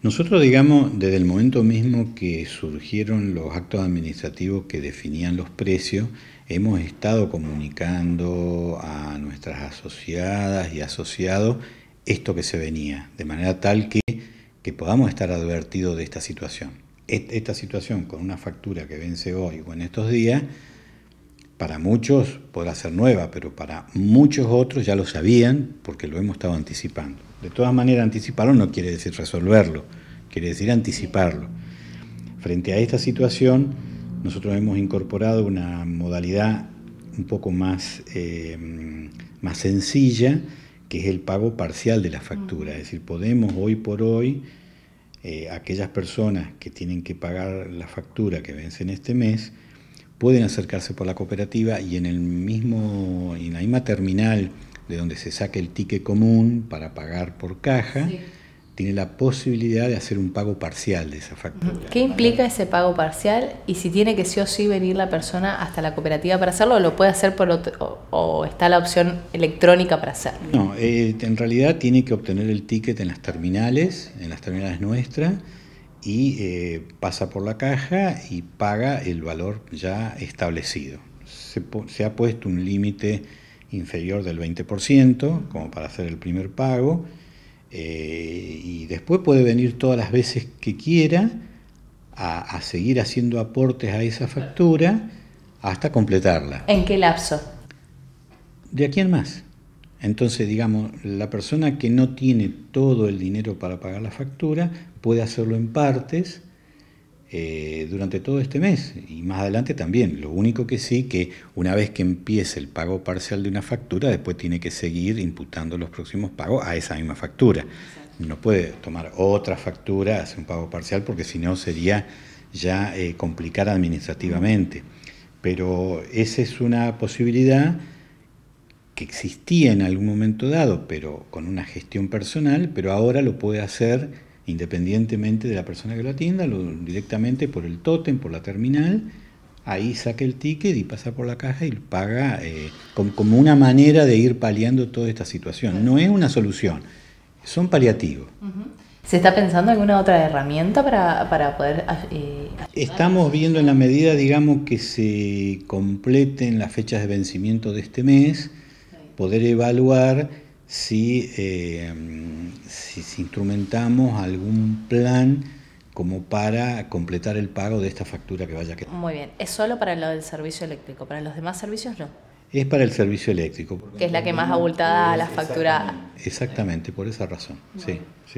Nosotros, digamos, desde el momento mismo que surgieron los actos administrativos que definían los precios, hemos estado comunicando a nuestras asociadas y asociados esto que se venía, de manera tal que, que podamos estar advertidos de esta situación. Esta situación con una factura que vence hoy o en estos días, para muchos podrá ser nueva, pero para muchos otros ya lo sabían porque lo hemos estado anticipando. De todas maneras, anticiparlo no quiere decir resolverlo, quiere decir anticiparlo. Frente a esta situación, nosotros hemos incorporado una modalidad un poco más, eh, más sencilla, que es el pago parcial de la factura. Es decir, podemos hoy por hoy, eh, aquellas personas que tienen que pagar la factura que vence en este mes, pueden acercarse por la cooperativa y en el mismo, en la misma terminal de donde se saque el ticket común para pagar por caja, tiene la posibilidad de hacer un pago parcial de esa factura. ¿Qué implica ese pago parcial? Y si tiene que sí o sí venir la persona hasta la cooperativa para hacerlo, ¿o lo puede hacer por otro, o, está la opción electrónica para hacerlo? No, eh, en realidad tiene que obtener el ticket en las terminales, en las terminales nuestras, y eh, pasa por la caja y paga el valor ya establecido. Se, se ha puesto un límite inferior del 20%, como para hacer el primer pago, eh, y después puede venir todas las veces que quiera a, seguir haciendo aportes a esa factura hasta completarla. ¿En qué lapso? De aquí en más. Entonces, digamos, la persona que no tiene todo el dinero para pagar la factura puede hacerlo en partes eh, durante todo este mes y más adelante también. Lo único que sí que una vez que empiece el pago parcial de una factura, después tiene que seguir imputando los próximos pagos a esa misma factura. No puede tomar otra factura, hacer un pago parcial, porque si no sería ya eh, complicar administrativamente. Pero esa es una posibilidad que existía en algún momento dado, pero con una gestión personal, pero ahora lo puede hacer independientemente de la persona que lo atienda, lo, directamente por el tótem, por la terminal, ahí saca el ticket y pasa por la caja y paga eh, como, una manera de ir paliando toda esta situación. No es una solución, son paliativos. ¿Se está pensando en alguna otra herramienta para, para poder... Eh, Estamos viendo en la medida, digamos, que se completen las fechas de vencimiento de este mes, poder evaluar si, eh, si, instrumentamos algún plan como para completar el pago de esta factura que vaya a quedar. Muy bien, ¿es solo para lo del servicio eléctrico? ¿Para los demás servicios no? Es para el servicio eléctrico. Que es la que más abultada a la factura. Exactamente, por esa razón. Sí, sí,